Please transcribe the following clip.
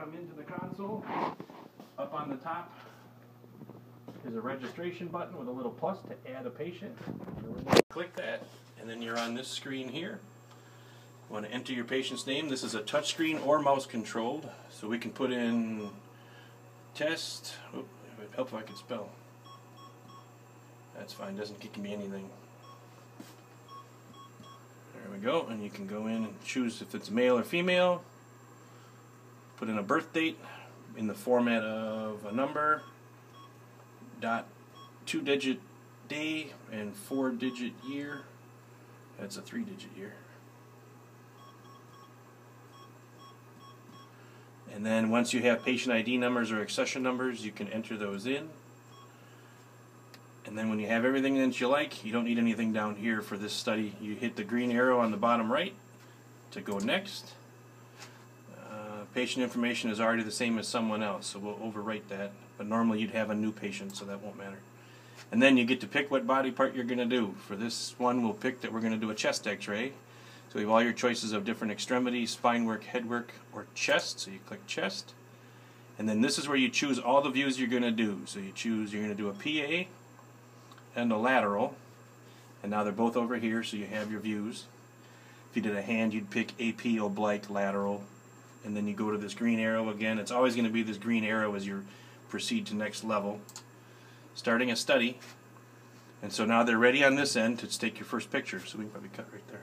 come into the console. Up on the top is a registration button with a little plus to add a patient. Click that, and then you're on this screen here. You want to enter your patient's name. This is a touchscreen or mouse controlled, so we can put in test. Oop, it would help if I could spell. That's fine, doesn't give me anything. There we go, and you can go in and choose if it's male or female. Put in a birth date in the format of a number, dot, two digit day, and four digit year. That's a three digit year. And then once you have patient ID numbers or accession numbers, you can enter those in. And then when you have everything that you like, you don't need anything down here for this study. You hit the green arrow on the bottom right to go next. Patient information is already the same as someone else, so we'll overwrite that. But normally you'd have a new patient, so that won't matter. And then you get to pick what body part you're going to do. For this one, we'll pick that we're going to do a chest x-ray. So you have all your choices of different extremities, spine work, head work, or chest. So you click chest. And then this is where you choose all the views you're going to do. So you choose, you're going to do a PA and a lateral. And now they're both over here, so you have your views. If you did a hand, you'd pick AP oblique lateral. And then you go to this green arrow again. It's always going to be this green arrow as you proceed to next level. Starting a study. And so now they're ready on this end to take your first picture. So we can probably cut right there.